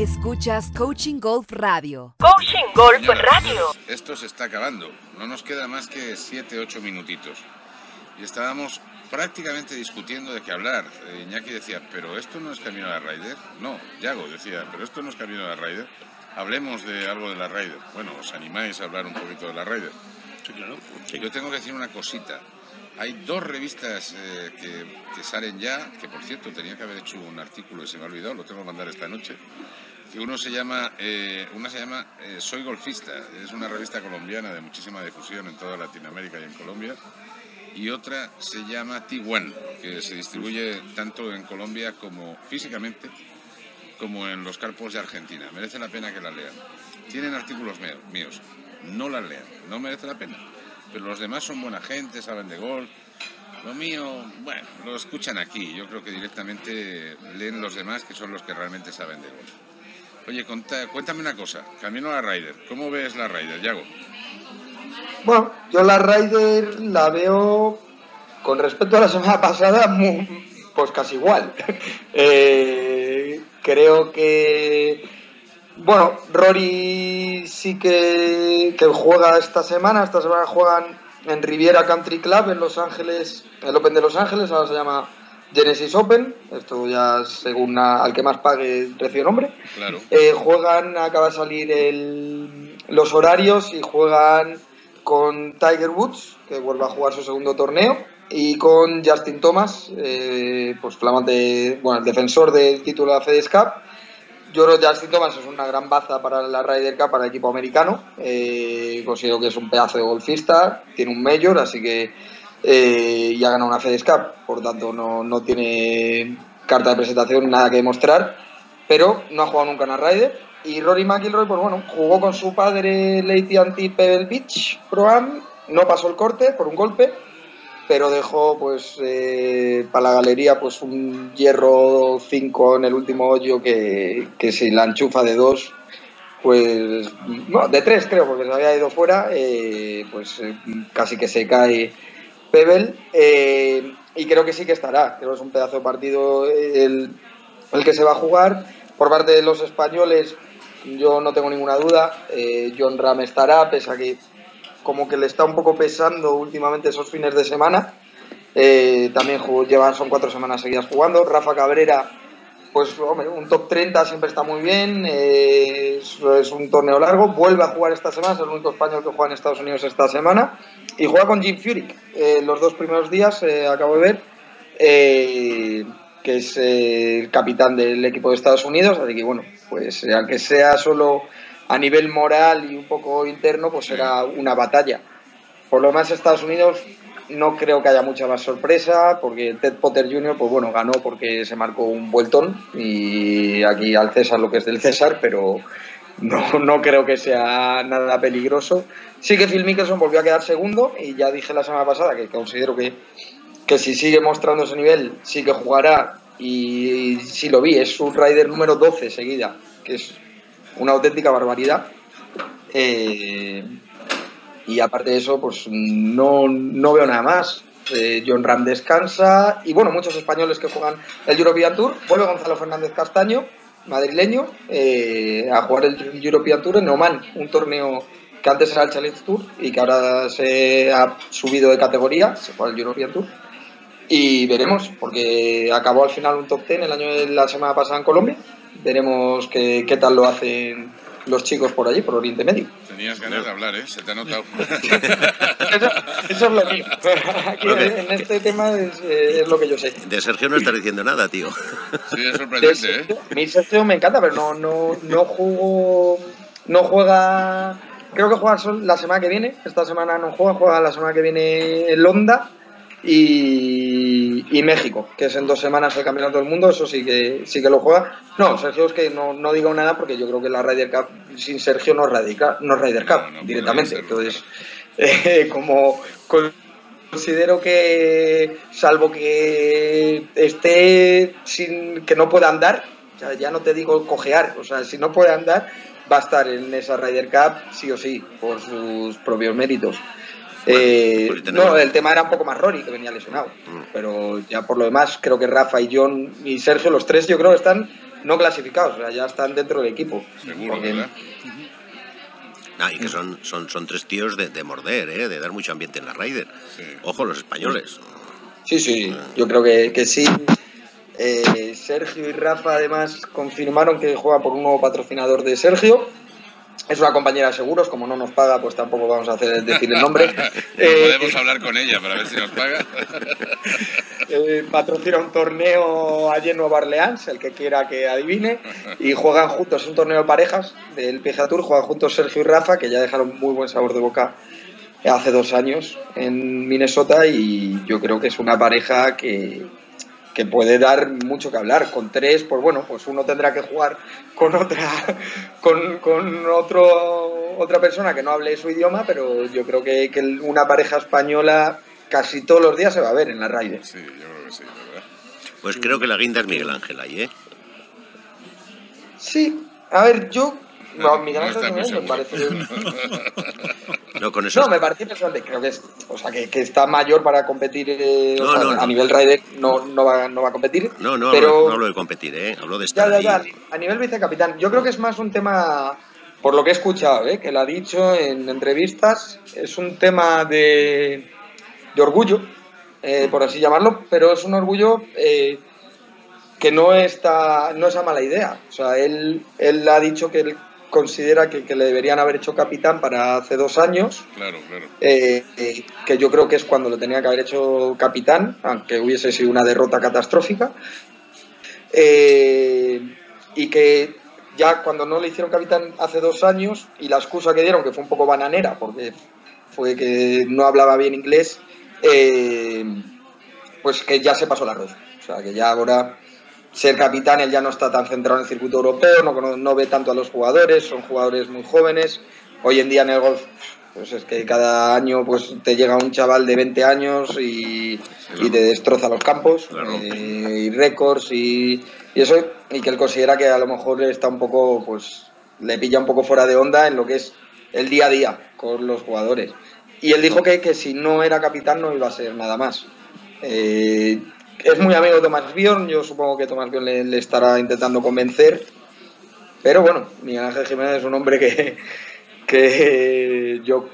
H: Escuchas Coaching Golf Radio.
E: Coaching Golf
A: Señoras,
E: Radio.
A: Esto se está acabando. No nos queda más que 7-8 minutitos. Y estábamos prácticamente discutiendo de qué hablar. Eh, Iñaki decía, pero esto no es camino a la Raider. No, Yago decía, pero esto no es camino a la Raider. Hablemos de algo de la Raider. Bueno, ¿os animáis a hablar un poquito de la Raider?
C: Sí, claro.
A: Yo tengo que decir una cosita. Hay dos revistas eh, que, que salen ya, que por cierto tenía que haber hecho un artículo y se me ha olvidado, lo tengo que mandar esta noche. Uno se llama, eh, una se llama eh, Soy Golfista, es una revista colombiana de muchísima difusión en toda Latinoamérica y en Colombia. Y otra se llama T1, que se distribuye tanto en Colombia como físicamente como en los campos de Argentina. Merece la pena que la lean. Tienen artículos mío- míos, no las lean, no merece la pena. Pero los demás son buena gente, saben de golf. Lo mío, bueno, lo escuchan aquí. Yo creo que directamente leen los demás, que son los que realmente saben de golf. Oye, conta- cuéntame una cosa. Camino a la Ryder. ¿Cómo ves la Ryder, Yago?
D: Bueno, yo la Ryder la veo con respecto a la semana pasada, mu- pues casi igual. Eh, creo que, bueno, Rory sí que, que juega esta semana. Esta semana juegan en Riviera Country Club en Los Ángeles, el Open de Los Ángeles, ahora se llama Genesis Open. Esto ya según a- al que más pague recibe nombre.
A: Claro.
D: Eh, juegan, acaba de salir el- los horarios y juegan con Tiger Woods, que vuelve a jugar su segundo torneo, y con Justin Thomas, eh, pues flamante, bueno, el defensor del título de la FedEx Cup. Yo creo que Justin Thomas es una gran baza para la Ryder Cup, para el equipo americano. Eh, considero que es un pedazo de golfista, tiene un mayor, así que eh, y ha ganado una FedEx Cup, por tanto no, no tiene carta de presentación, nada que demostrar, pero no ha jugado nunca en la Ryder. Y Rory McIlroy, pues bueno, jugó con su padre Lady Anti Pebble Beach Pro no pasó el corte por un golpe, pero dejó pues eh, para la galería pues un hierro 5 en el último hoyo que, que si la enchufa de dos pues no, de tres creo porque se había ido fuera eh, pues eh, casi que se cae Pebble eh, y creo que sí que estará creo que es un pedazo de partido el, el que se va a jugar por parte de los españoles yo no tengo ninguna duda eh, John Ram estará pese a que como que le está un poco pesando últimamente esos fines de semana. Eh, también jugó- son cuatro semanas seguidas jugando. Rafa Cabrera, pues hombre, un top 30 siempre está muy bien. eh, es, un torneo largo. Vuelve a jugar esta semana, es el único español que juega en Estados Unidos esta semana. Y juega con Jim Furyk. Eh, los dos primeros días, eh, acabo de ver, que es el capitán del equipo de Estados Unidos. Así que bueno, pues aunque sea solo a nivel moral y un poco interno, pues será una batalla. Por lo demás, Estados Unidos no creo que haya mucha más sorpresa, porque Ted Potter Jr., pues bueno, ganó porque se marcó un vueltón y aquí al César lo que es del César, pero no, no creo que sea nada peligroso. Sí que Phil Mickelson volvió a quedar segundo y ya dije la semana pasada que considero que, que si sigue mostrando ese nivel, sí que jugará y sí lo vi, es su rider número 12 seguida, que es una auténtica barbaridad. Eh, y aparte de eso, pues no, no veo nada más. Eh, John Ram descansa y bueno, muchos españoles que juegan el European Tour. Vuelve Gonzalo Fernández Castaño, madrileño, eh, a jugar el European Tour en Oman, un torneo que antes era el Challenge Tour y que ahora se ha subido de categoría, se juega el European Tour. Y veremos, porque acabó al final un top 10 el año la semana pasada en Colombia. Veremos qué, qué tal lo hacen los chicos por allí, por Oriente Medio.
A: Tenías ganas de hablar, ¿eh? Se te ha notado.
D: Eso es lo mío. Aquí en este tema es, eh, es lo que yo sé.
B: De Sergio no estás diciendo nada, tío.
A: Sí, es sorprendente, ¿eh?
D: Mi Sergio me encanta, pero no, no, no juego. No juega. Creo que juega la semana que viene. Esta semana no juega, juega la semana que viene el Honda y, y México, que es en dos semanas el Campeonato del Mundo. Eso sí que sí que lo juega. No, Sergio es que no, no digo nada porque yo creo que la Ryder Cup sin Sergio no es Ryder Cup, no es Ryder Cup directamente. Entonces, eh, como considero que salvo que esté sin que no pueda andar sea, ya no te digo cojear o sea si no puede andar va a estar en esa Ryder Cup sí o sí por sus propios méritos Eh,
B: pues
D: no el tema era un poco más Rory que venía lesionado
B: Mm.
D: pero ya por lo demás creo que Rafa y John y Sergio los tres yo creo que están no clasificados o sea ya están dentro del equipo
A: Seguro,
D: Porque-
A: ¿verdad?
B: Ah, y que son, son, son tres tíos de, de morder, ¿eh? de dar mucho ambiente en la Ryder. Ojo, los españoles.
D: Sí, sí, yo creo que, que sí. Eh, Sergio y Rafa además confirmaron que juega por un nuevo patrocinador de Sergio. Es una compañera de seguros, como no nos paga, pues tampoco vamos a hacer decir el nombre.
A: Eh, podemos hablar con ella para ver si nos paga.
D: eh, patrocina un torneo allí en Nueva Orleans, el que quiera que adivine, y juegan juntos, es un torneo de parejas del PGA Tour, juegan juntos Sergio y Rafa, que ya dejaron muy buen sabor de boca hace dos años en Minnesota, y yo creo que es una pareja que, que puede dar mucho que hablar. Con tres, pues bueno, pues uno tendrá que jugar con otra, con, con otro, otra persona que no hable su idioma, pero yo creo que, que una pareja española casi todos los días se va a ver en la Ryder.
A: Sí, yo creo que sí, ¿verdad?
B: Pues creo que la guinda es Miguel Ángel ahí, ¿eh?
D: Sí, a ver, yo. No, Miguel
A: no
D: Ángel Jiménez me parece.
B: No, con eso.
D: No, me parece impresionante. Creo que es, o sea, que, que está mayor para competir. eh, o
B: No,
D: sea,
B: no,
D: a nivel Ryder no, no, va, no va a competir.
B: No, no,
D: pero...
B: hablo, no hablo de competir, ¿eh? Hablo de
D: Ya,
B: estar
D: ya,
B: ahí.
D: ya. A nivel vicecapitán, yo creo que es más un tema, por lo que he escuchado, ¿eh? que lo ha dicho en entrevistas, es un tema de, de orgullo, eh, por así llamarlo, pero es un orgullo eh, que no, está, no es a mala idea. O sea, él, él ha dicho que él considera que, que le deberían haber hecho capitán para hace dos años,
A: Claro, claro.
D: eh, eh, que yo creo que es cuando lo tenía que haber hecho capitán, aunque hubiese sido una derrota catastrófica. Eh, y que ya cuando no le hicieron capitán hace dos años, y la excusa que dieron, que fue un poco bananera, porque fue que no hablaba bien inglés, pues que ya se pasó la arroz. O sea, que ya ahora ser capitán, él ya no está tan centrado en el circuito europeo, no, no ve tanto a los jugadores, son jugadores muy jóvenes. Hoy en día en el golf, pues es que cada año pues te llega un chaval de 20 años y, y te destroza los campos, eh, y récords y, y eso, y que él considera que a lo mejor está un poco, pues le pilla un poco fuera de onda en lo que es el día a día con los jugadores. Y él dijo que, que si no era capitán no iba a ser nada más. Eh, es muy amigo de Tomás Bion, yo supongo que Tomás Bion le, le estará intentando convencer. Pero bueno, Miguel Ángel Jiménez es un hombre que, que yo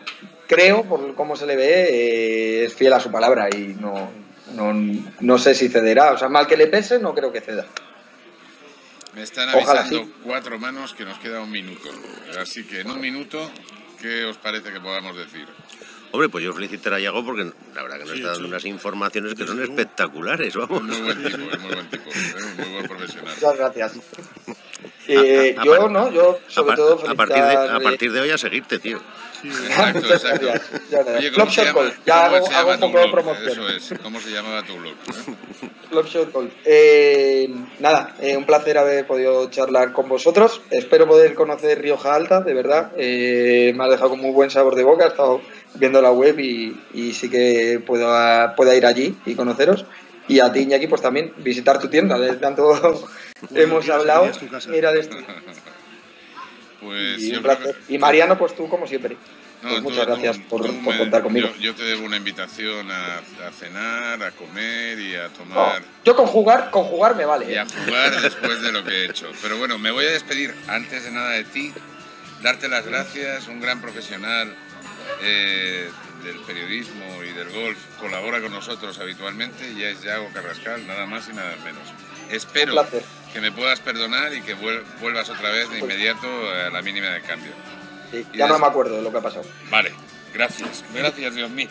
D: creo, por cómo se le ve, eh, es fiel a su palabra y no, no, no sé si cederá. O sea, mal que le pese, no creo que ceda.
A: Me están
D: Ojalá
A: avisando
D: sí.
A: cuatro manos que nos queda un minuto. Así que en un minuto, ¿qué os parece que podamos decir?
B: Hombre, pues yo felicitar a Yago porque la verdad que nos está dando unas informaciones que son espectaculares, vamos.
A: Muy buen tipo, es muy buen tipo, muy buen profesional.
D: Muchas gracias. Eh,
B: A- a- a
D: yo no, yo sobre todo
B: a partir de, a
D: eh,
B: partir de hoy a seguirte, tío.
A: Exacto, exacto.
D: gracias. Muchas gracias.
A: Oye,
D: Club
A: ¿cómo se, llama,
D: Circle, ya
A: cómo
D: hago-
A: se
D: hago
A: llama
D: un poco de promoción.
A: Eso es, ¿cómo se llamaba tu blog? eh?
D: Club Shot. Eh, nada, eh, un placer haber podido charlar con vosotros. Espero poder conocer Rioja Alta, de verdad. Eh, me ha dejado con muy buen sabor de boca. He estado viendo la web y, y sí que puedo, pueda ir allí y conoceros. Y a ti, Iñaki, pues también visitar tu tienda. De tanto hemos hablado,
C: tenías tu
A: Pues
D: y,
A: que-
D: y Mariano, pues tú, como siempre.
A: No,
D: Pues muchas
A: tú-
D: gracias por,
A: tú
D: por
A: me-
D: contar conmigo.
A: Yo, yo te debo una invitación a, a cenar, a comer y a
D: No,
A: tomar
D: yo con jugar, con jugar me vale.
A: y
D: ¿eh?
A: a jugar después de lo que he hecho. Pero bueno, me voy a despedir antes de nada de ti, darte las gracias, un gran profesional eh, del periodismo y del golf, colabora con nosotros habitualmente, ya es Yago Carrascal, nada más y nada menos. Espero
D: Un placer.
A: Que me puedas perdonar y que vuel- vuelvas otra vez de inmediato a la mínima de cambio.
D: Sí,
A: y
D: ya no me acuerdo de lo que ha pasado.
A: Vale, gracias, gracias Dios mío.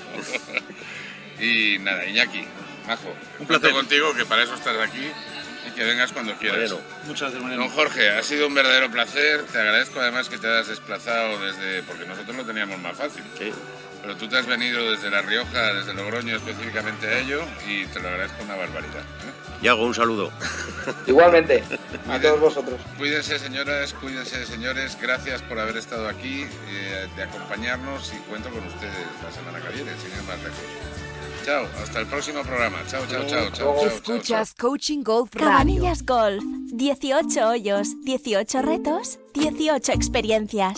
A: y nada, Iñaki, Majo,
B: Un placer.
A: contigo que para eso estás aquí y que vengas cuando quieras.
C: Muchas gracias, Mariano.
A: Don Jorge, ha sido un verdadero placer. Te agradezco además que te hayas desplazado desde. porque nosotros lo teníamos más fácil.
B: Sí.
A: Pero tú te has venido desde La Rioja, desde Logroño específicamente a ello y te lo agradezco una barbaridad. ¿eh?
B: Yago, un saludo.
D: Igualmente, a todos vosotros.
A: Cuídense señoras, cuídense señores. Gracias por haber estado aquí, eh, de acompañarnos y cuento con ustedes la semana que viene, sin ir más lejos. Chao, hasta el próximo programa. Chao, chao, chao, chao. chao, chao, chao.
H: Escuchas Coaching Golf Radio.
E: Cabanillas Golf. 18 hoyos, 18 retos, 18 experiencias.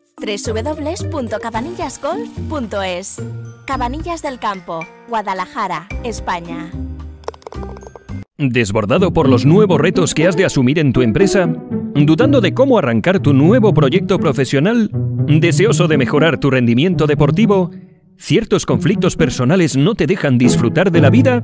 E: www.cabanillasgolf.es Cabanillas del Campo, Guadalajara, España.
F: ¿Desbordado por los nuevos retos que has de asumir en tu empresa? ¿Dudando de cómo arrancar tu nuevo proyecto profesional? ¿Deseoso de mejorar tu rendimiento deportivo? ¿Ciertos conflictos personales no te dejan disfrutar de la vida?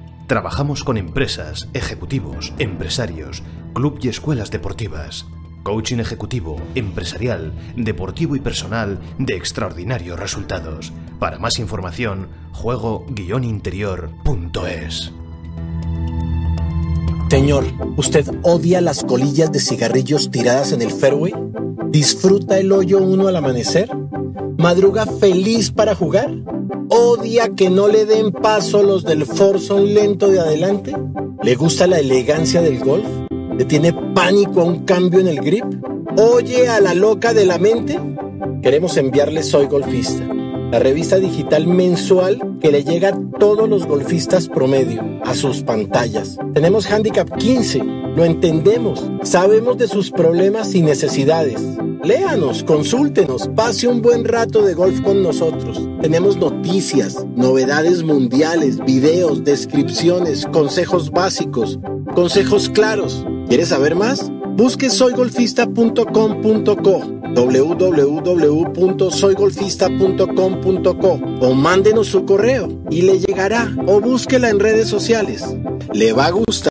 I: Trabajamos con empresas, ejecutivos, empresarios, club y escuelas deportivas. Coaching ejecutivo, empresarial, deportivo y personal de extraordinarios resultados. Para más información, juego-interior.es.
L: Señor, ¿usted odia las colillas de cigarrillos tiradas en el fairway? ¿Disfruta el hoyo uno al amanecer? ¿Madruga feliz para jugar? ¿Odia que no le den paso los del forzón lento de adelante? ¿Le gusta la elegancia del golf? ¿Le tiene pánico a un cambio en el grip? ¿Oye a la loca de la mente? Queremos enviarle Soy Golfista, la revista digital mensual que le llega a todos los golfistas promedio, a sus pantallas. Tenemos Handicap 15, lo entendemos, sabemos de sus problemas y necesidades. Léanos, consúltenos, pase un buen rato de golf con nosotros. Tenemos noticias, novedades mundiales, videos, descripciones, consejos básicos, consejos claros. ¿Quieres saber más? Busque soygolfista.com.co www.soygolfista.com.co o mándenos su correo y le llegará o búsquela en redes sociales. Le va a gustar.